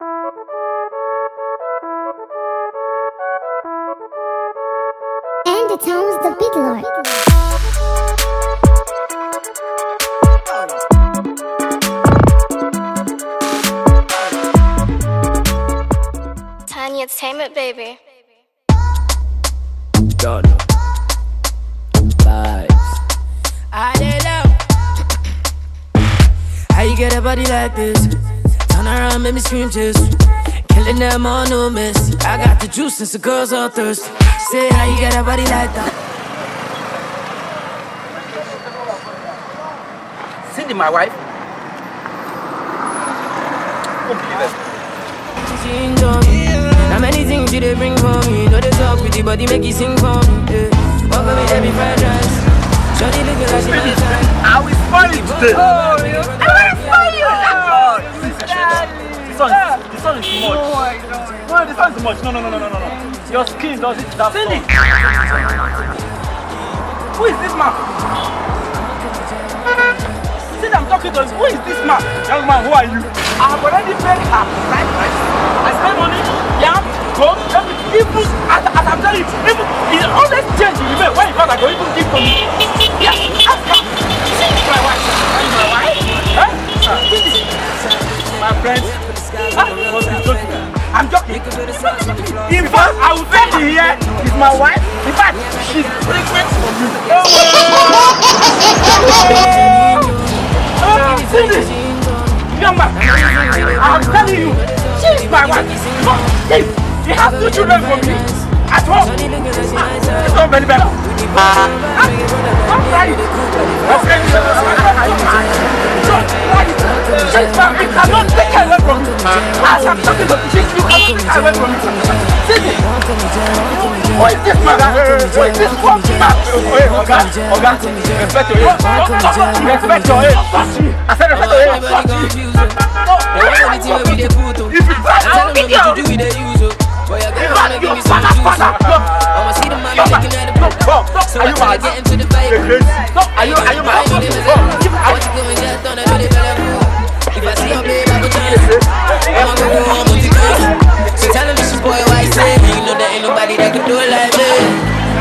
And the town's the big lord. Tiny Entertainment, baby. Done. Vibes. I did love. How you get a body like this? Turn around, make me scream just. Killing them all, no mercy. I got the juice since the girls all thirsty. Say how you get a body like that? Cindy, my wife. Don't believe it. Me. Now many things you they bring for me. Know they talk with the body, make you sing for me. Yeah. Walk with me, let me fried rice. Shorty looking like she my type. I will spoil it today. This song, this song is too much. No, this song is too much. No, no, no, no, no, no. Your skin does it. That Cindy. Who is this man? Cindy, I'm talking to you. Who is this man? Young man, who are you? I have already paid her right price. I spent money, yam, gold, everything. Even as, as I'm telling you, even in all this change you remain, when you thought I go even give to me. Yes, ask her. My wife. Are you my wife? Huh? My friend. Ah, I'm joking. In fact, I will say the here is my wife. In fact, she's pregnant for me. Oh, Cindy. Young man, I'm telling you, she's my wife. Look, this, she has two children for me. At home. It's not very bad. I'm right. Okay. She's my wife. You cannot take her away from me. As I'm talking to you, you take her away from me. Cindy. Who is this man? Who is this fucking man? Hey, Oga, Oga, respect your age. Respect your age. I said respect your age. Oh. If you I tell them what to do, we dey use oh. Boy, girl wanna give me some juice oh. I'ma see the man looking at the book. So I try to get into the vibe. Are you, are you I. I to go and get done, I know they better. If I see your babe, I go chance. I'ma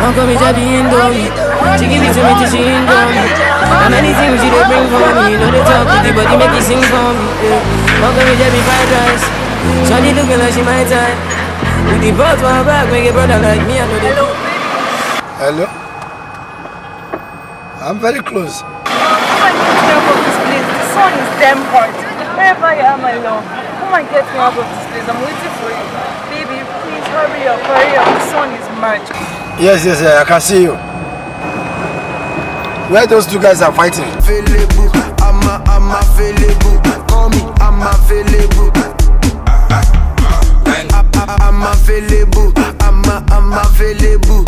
How come it's happy in me? She give it to me till she in me How many things you they bring for me? You know they talk to the body, make you sing for me yeah. How come it's happy fried rice? Shawty looking like she my type With the boat for her back, make a brother like me, I know they Hello? I'm very close. Come and get me out of this place. The sun is damn hot. Wherever you are, my love, come and get me out of this place. I'm waiting for you. Baby, please hurry up, hurry up. The sun is mad. Yes, yes, I can see you. Where those two guys are fighting? I'm a, I'm available. Call me, I'm available. I'm available, I'm available.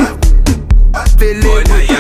Available.